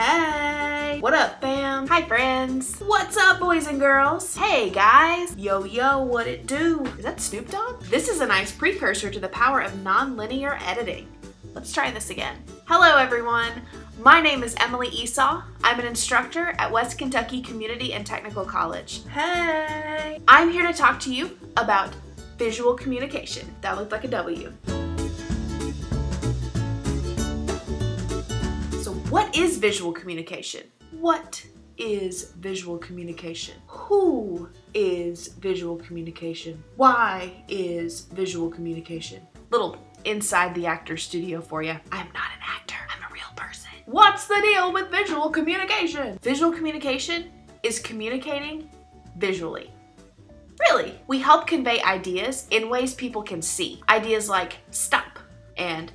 Hey! What up, fam? Hi, friends. What's up, boys and girls? Hey, guys. Yo, yo, what it do? Is that Snoop Dogg? This is a nice precursor to the power of non-linear editing. Let's try this again. Hello, everyone. My name is Emily Esau. I'm an instructor at West Kentucky Community and Technical College. Hey! I'm here to talk to you about visual communication. That looked like a W. what is visual communication? What is visual communication? Who is visual communication? Why is visual communication? Little inside the actor studio for you. I'm not an actor, I'm a real person. What's the deal with visual communication? Visual communication is communicating visually. Really, we help convey ideas in ways people can see. Ideas like stop and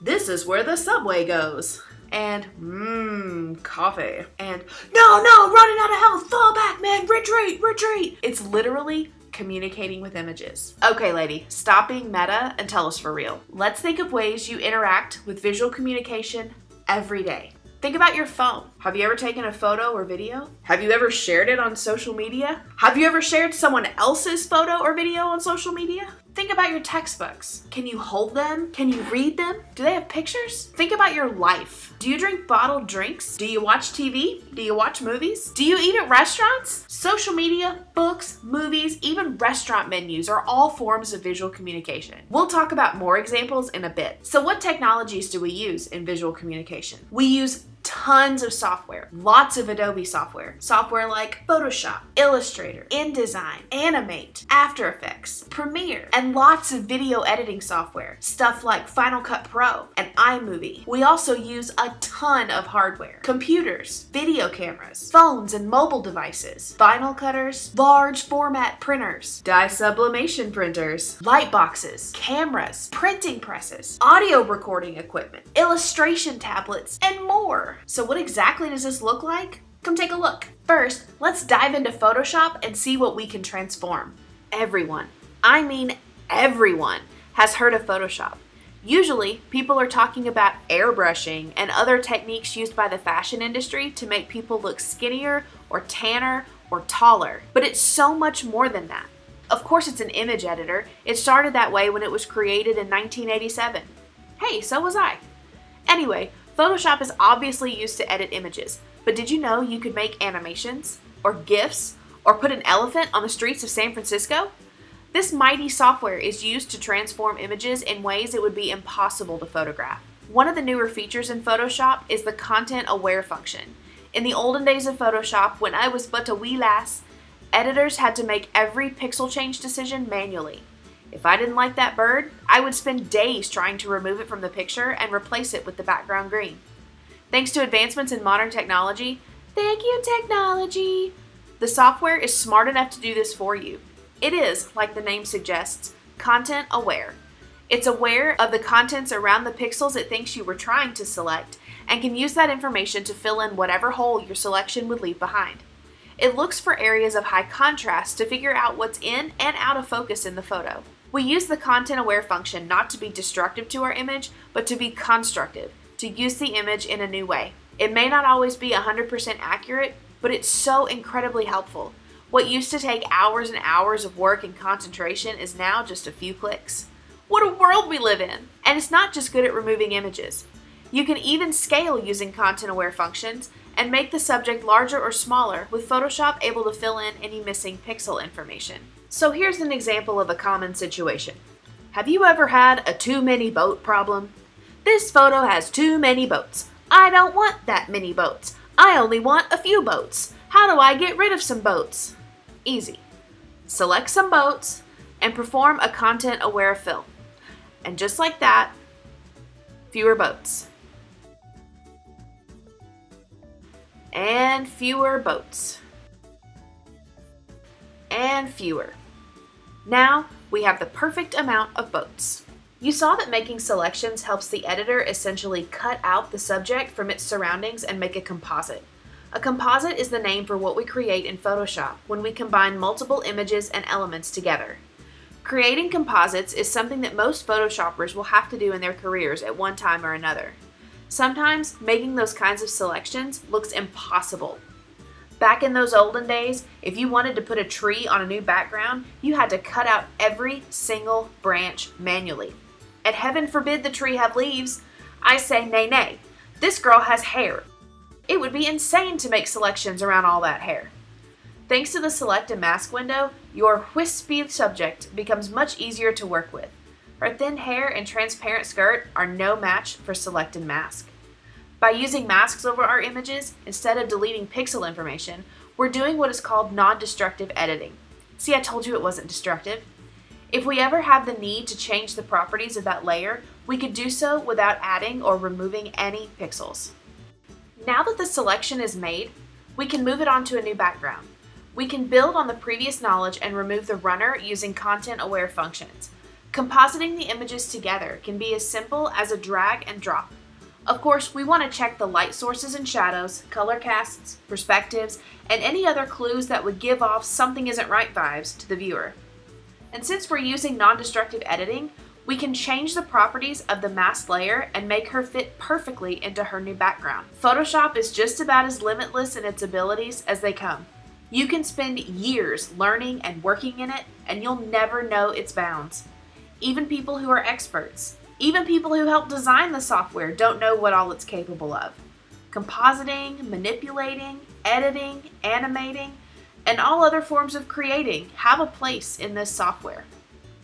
this is where the subway goes. And mmm, coffee. And no, no, running out of health, fall back, man, retreat, retreat. It's literally communicating with images. Okay, lady, stop being meta and tell us for real. Let's think of ways you interact with visual communication every day. Think about your phone. Have you ever taken a photo or video? Have you ever shared it on social media? Have you ever shared someone else's photo or video on social media? Think about your textbooks. Can you hold them? Can you read them? Do they have pictures? Think about your life. Do you drink bottled drinks? Do you watch TV? Do you watch movies? Do you eat at restaurants? Social media, books, movies, even restaurant menus are all forms of visual communication. We'll talk about more examples in a bit. So what technologies do we use in visual communication? We use tons of software, lots of Adobe software. Software like Photoshop, Illustrator, InDesign, Animate, After Effects, Premiere, and lots of video editing software, stuff like Final Cut Pro and iMovie. We also use a ton of hardware, computers, video cameras, phones and mobile devices, vinyl cutters, large format printers, dye sublimation printers, light boxes, cameras, printing presses, audio recording equipment, illustration tablets, and more. So what exactly does this look like? Come take a look. First, let's dive into Photoshop and see what we can transform. Everyone, I mean everyone, has heard of Photoshop. Usually, people are talking about airbrushing and other techniques used by the fashion industry to make people look skinnier or tanner or taller. But it's so much more than that. Of course, it's an image editor. It started that way when it was created in 1987. Hey, so was I. Anyway, Photoshop is obviously used to edit images, but did you know you could make animations, or GIFs, or put an elephant on the streets of San Francisco? This mighty software is used to transform images in ways it would be impossible to photograph. One of the newer features in Photoshop is the Content Aware function. In the olden days of Photoshop, when I was but a wee lass, editors had to make every pixel change decision manually. If I didn't like that bird, I would spend days trying to remove it from the picture and replace it with the background green. Thanks to advancements in modern technology, thank you technology, the software is smart enough to do this for you. It is, like the name suggests, content aware. It's aware of the contents around the pixels it thinks you were trying to select and can use that information to fill in whatever hole your selection would leave behind. It looks for areas of high contrast to figure out what's in and out of focus in the photo. We use the content aware function not to be destructive to our image, but to be constructive, to use the image in a new way. It may not always be 100% accurate, but it's so incredibly helpful. What used to take hours and hours of work and concentration is now just a few clicks. What a world we live in! And it's not just good at removing images. You can even scale using content aware functions and make the subject larger or smaller with Photoshop able to fill in any missing pixel information. So here's an example of a common situation. Have you ever had a too many boat problem? This photo has too many boats. I don't want that many boats. I only want a few boats. How do I get rid of some boats? Easy. Select some boats and perform a content aware fill. And just like that, fewer boats. And fewer boats. And fewer. Now, we have the perfect amount of boats. You saw that making selections helps the editor essentially cut out the subject from its surroundings and make a composite. A composite is the name for what we create in Photoshop when we combine multiple images and elements together. Creating composites is something that most Photoshoppers will have to do in their careers at one time or another. Sometimes making those kinds of selections looks impossible. Back in those olden days, if you wanted to put a tree on a new background, you had to cut out every single branch manually. And heaven forbid the tree have leaves. I say, nay, nay. This girl has hair. It would be insane to make selections around all that hair. Thanks to the select and mask window, your wispy subject becomes much easier to work with. Her thin hair and transparent skirt are no match for select and mask. By using masks over our images, instead of deleting pixel information, we're doing what is called non-destructive editing. See, I told you it wasn't destructive. If we ever have the need to change the properties of that layer, we could do so without adding or removing any pixels. Now that the selection is made, we can move it onto a new background. We can build on the previous knowledge and remove the runner using content-aware functions. Compositing the images together can be as simple as a drag and drop. Of course, we want to check the light sources and shadows, color casts, perspectives, and any other clues that would give off something isn't right vibes to the viewer. And since we're using non-destructive editing, we can change the properties of the mask layer and make her fit perfectly into her new background. Photoshop is just about as limitless in its abilities as they come. You can spend years learning and working in it, and you'll never know its bounds. Even people who are experts, even people who help design the software don't know what all it's capable of. Compositing, manipulating, editing, animating, and all other forms of creating have a place in this software.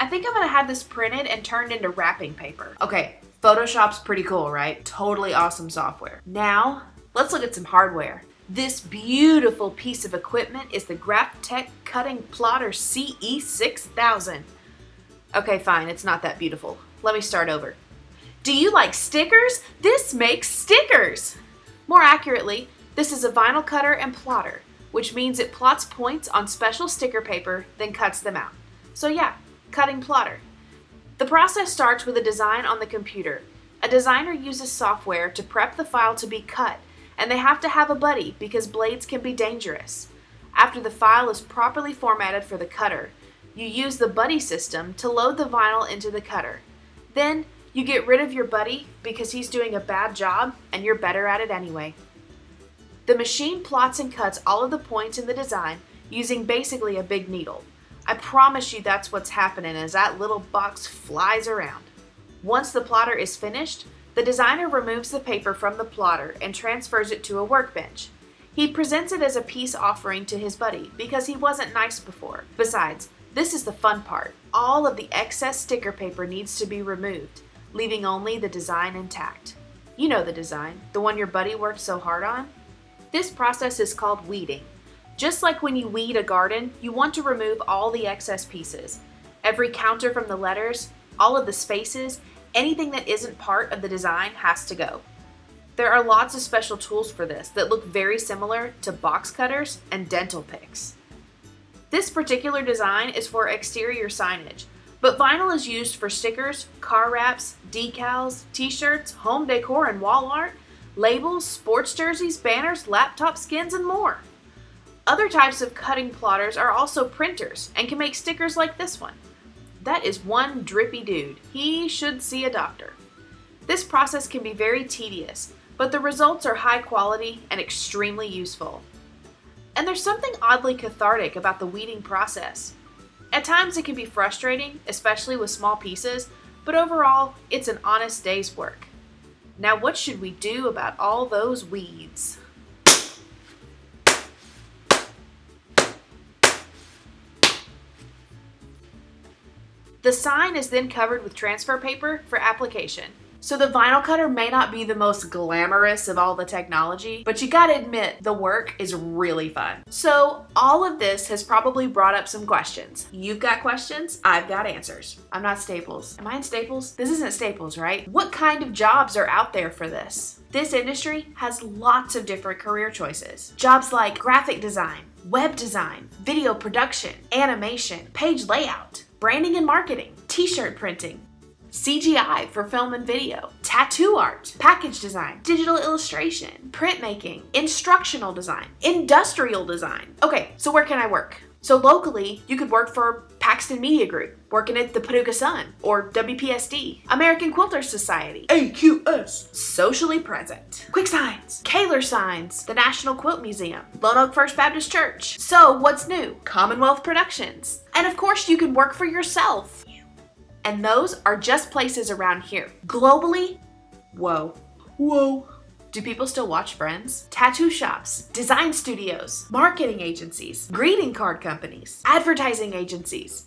I think I'm gonna have this printed and turned into wrapping paper. Okay, Photoshop's pretty cool, right? Totally awesome software. Now, let's look at some hardware. This beautiful piece of equipment is the Graphtec Cutting Plotter CE6000. Okay, fine, it's not that beautiful. Let me start over. Do you like stickers? This makes stickers! More accurately, this is a vinyl cutter and plotter, which means it plots points on special sticker paper, then cuts them out. So yeah, cutting plotter. The process starts with a design on the computer. A designer uses software to prep the file to be cut, and they have to have a buddy because blades can be dangerous. After the file is properly formatted for the cutter, you use the buddy system to load the vinyl into the cutter. Then you get rid of your buddy because he's doing a bad job and you're better at it anyway. The machine plots and cuts all of the points in the design using basically a big needle. I promise you that's what's happening as that little box flies around. Once the plotter is finished, the designer removes the paper from the plotter and transfers it to a workbench. He presents it as a peace offering to his buddy because he wasn't nice before. Besides, this is the fun part. All of the excess sticker paper needs to be removed, leaving only the design intact. You know the design, the one your buddy worked so hard on? This process is called weeding. Just like when you weed a garden, you want to remove all the excess pieces. Every counter from the letters, all of the spaces, anything that isn't part of the design has to go. There are lots of special tools for this that look very similar to box cutters and dental picks. This particular design is for exterior signage, but vinyl is used for stickers, car wraps, decals, t-shirts, home decor and wall art, labels, sports jerseys, banners, laptop skins, and more. Other types of cutting plotters are also printers and can make stickers like this one. That is one drippy dude. He should see a doctor. This process can be very tedious, but the results are high quality and extremely useful. And there's something oddly cathartic about the weeding process. At times it can be frustrating, especially with small pieces, but overall, it's an honest day's work. Now what should we do about all those weeds? The sign is then covered with transfer paper for application. So the vinyl cutter may not be the most glamorous of all the technology, but you gotta admit the work is really fun. So all of this has probably brought up some questions. You've got questions, I've got answers. I'm not Staples. Am I in Staples? This isn't Staples, right? What kind of jobs are out there for this? This industry has lots of different career choices. Jobs like graphic design, web design, video production, animation, page layout, branding and marketing, t-shirt printing, CGI for film and video, tattoo art, package design, digital illustration, printmaking, instructional design, industrial design. Okay, so where can I work? So locally, you could work for Paxton Media Group, working at the Paducah Sun, or WPSD, American Quilters Society, AQS. Socially Present, Quick Signs, Kaler Signs, the National Quilt Museum, Lone Oak First Baptist Church. So, what's new? Commonwealth Productions. And of course, you can work for yourself. And those are just places around here. Globally, whoa. Whoa. Do people still watch Friends? Tattoo shops, design studios, marketing agencies, greeting card companies, advertising agencies.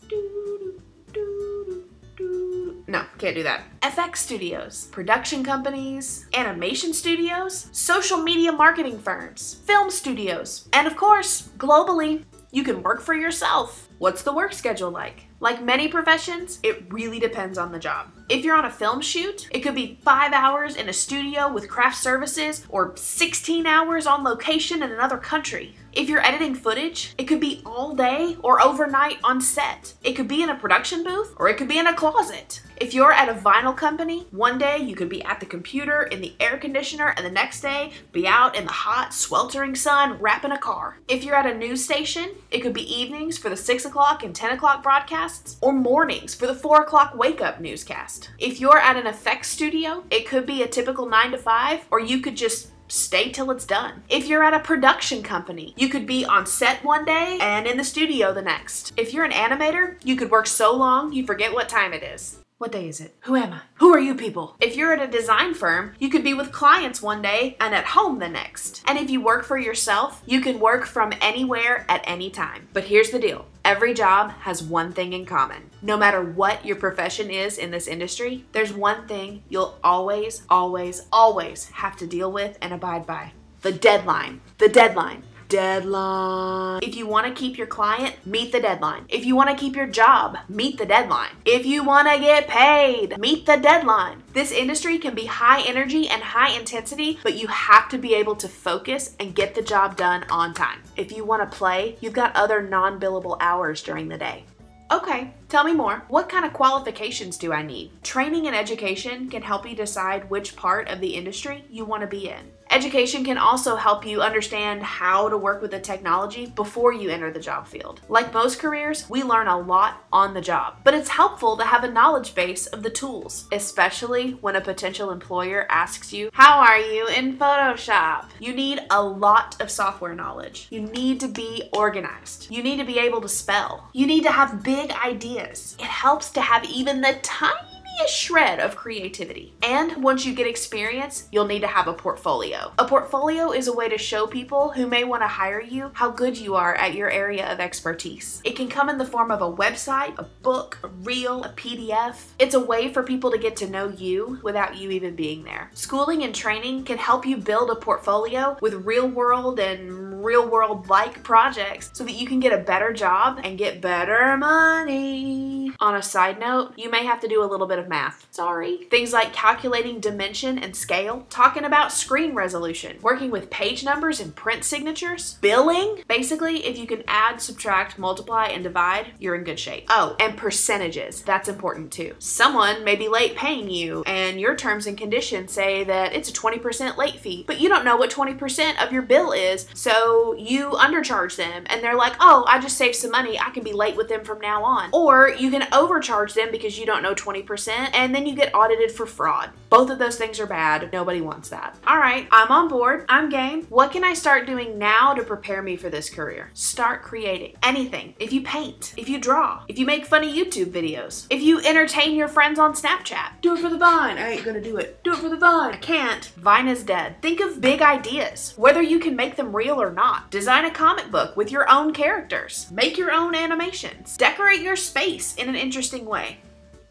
No, can't do that. FX studios, production companies, animation studios, social media marketing firms, film studios, and of course, globally, you can work for yourself. What's the work schedule like? Like many professions, it really depends on the job. If you're on a film shoot, it could be five hours in a studio with craft services or 16 hours on location in another country. If you're editing footage, it could be all day or overnight on set. It could be in a production booth or it could be in a closet. If you're at a vinyl company, one day you could be at the computer in the air conditioner and the next day be out in the hot, sweltering sun wrapping a car. If you're at a news station, it could be evenings for the 6 o'clock and 10 o'clock broadcasts or mornings for the 4 o'clock wake up newscast. If you're at an effects studio, it could be a typical 9 to 5 or you could just stay till it's done. If you're at a production company, you could be on set one day and in the studio the next. If you're an animator, you could work so long you forget what time it is. What day is it? Who am I? Who are you people? If you're at a design firm, you could be with clients one day and at home the next. And if you work for yourself, you can work from anywhere at any time. But here's the deal. Every job has one thing in common. No matter what your profession is in this industry, there's one thing you'll always, always, always have to deal with and abide by. The deadline. The deadline deadline. If you want to keep your client, meet the deadline. If you want to keep your job, meet the deadline. If you want to get paid, meet the deadline. This industry can be high energy and high intensity, but you have to be able to focus and get the job done on time. If you want to play, you've got other non billable hours during the day. Okay, tell me more. What kind of qualifications do I need? Training and education can help you decide which part of the industry you want to be in. Education can also help you understand how to work with the technology before you enter the job field. Like most careers, we learn a lot on the job, but it's helpful to have a knowledge base of the tools, especially when a potential employer asks you, How are you in Photoshop? You need a lot of software knowledge. You need to be organized. You need to be able to spell. You need to have big ideas. It helps to have even the tiny a shred of creativity. And once you get experience, you'll need to have a portfolio. A portfolio is a way to show people who may want to hire you how good you are at your area of expertise. It can come in the form of a website, a book, a reel, a PDF. It's a way for people to get to know you without you even being there. Schooling and training can help you build a portfolio with real world and real world like projects so that you can get a better job and get better money. On a side note, you may have to do a little bit of math. Sorry. Things like calculating dimension and scale, talking about screen resolution, working with page numbers and print signatures, billing. Basically, if you can add, subtract, multiply, and divide, you're in good shape. Oh, and percentages. That's important too. Someone may be late paying you, and your terms and conditions say that it's a 20% late fee, but you don't know what 20% of your bill is, so you undercharge them, and they're like, oh, I just saved some money. I can be late with them from now on. Or you can overcharge them because you don't know 20% and then you get audited for fraud. Both of those things are bad. Nobody wants that. All right, I'm on board. I'm game. What can I start doing now to prepare me for this career? Start creating anything. If you paint, if you draw, if you make funny YouTube videos, if you entertain your friends on Snapchat, do it for the Vine. I ain't gonna do it. Do it for the Vine. I can't. Vine is dead. Think of big ideas, whether you can make them real or not. Design a comic book with your own characters. Make your own animations. Decorate your space in an interesting way.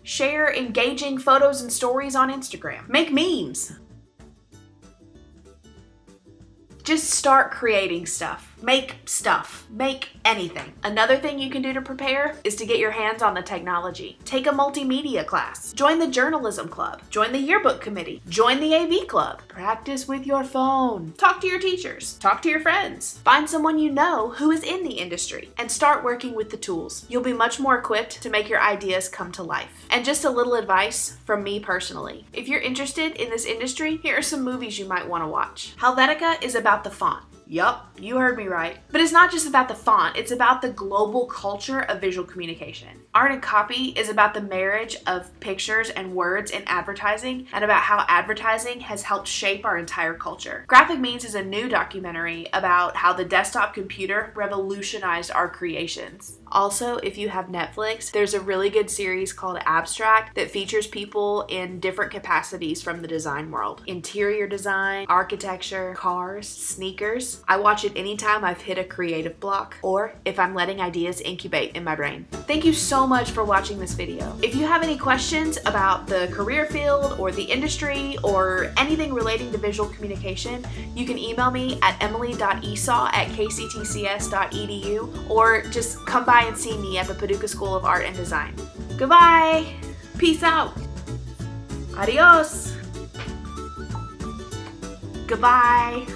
Share engaging photos and stories on Instagram. Make memes. Just start creating stuff. Make stuff. Make anything. Another thing you can do to prepare is to get your hands on the technology. Take a multimedia class. Join the journalism club. Join the yearbook committee. Join the AV club. Practice with your phone. Talk to your teachers. Talk to your friends. Find someone you know who is in the industry and start working with the tools. You'll be much more equipped to make your ideas come to life. And just a little advice from me personally. If you're interested in this industry, here are some movies you might want to watch. Helvetica is about the font. Yup, you heard me right. But it's not just about the font, it's about the global culture of visual communication. Art and copy is about the marriage of pictures and words in advertising and about how advertising has helped shape our entire culture. Graphic Means is a new documentary about how the desktop computer revolutionized our creations. Also, if you have Netflix, there's a really good series called Abstract that features people in different capacities from the design world interior design, architecture, cars, sneakers. I watch it anytime I've hit a creative block or if I'm letting ideas incubate in my brain. Thank you so much for watching this video. If you have any questions about the career field or the industry or anything relating to visual communication, you can email me at emily.esau at kctcs.edu or just come by and see me at the Paducah School of Art and Design. Goodbye! Peace out! Adios! Goodbye!